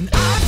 and I